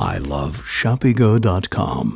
I love Shopego.com.